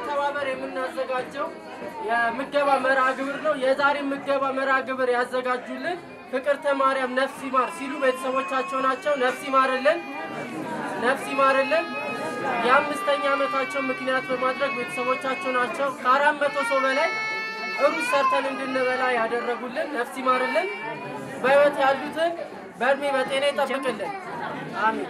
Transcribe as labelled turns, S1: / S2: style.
S1: በመተባበር የምናዘጋጀው የምገባ መርሃ ግብር ነው። የዛሬ ምገባ መርሃ ግብር ያዘጋጁልን ፍቅርተ ማርያም ነፍስ ይማር ሲሉ ቤተሰቦቻቸው ናቸው። ነፍስ ይማርልን፣ ነፍስ ይማርልን። የአምስተኛ ዓመታቸው ምክንያት በማድረግ ቤተሰቦቻቸው ናቸው። ከአራት መቶ ሰው በላይ ሩዝ ሰርተን እንድንበላ ያደረጉልን ነፍስ ይማርልን። በሕይወት ያሉትን በእድሜ በጤና ይጠብቅልን። አሜን።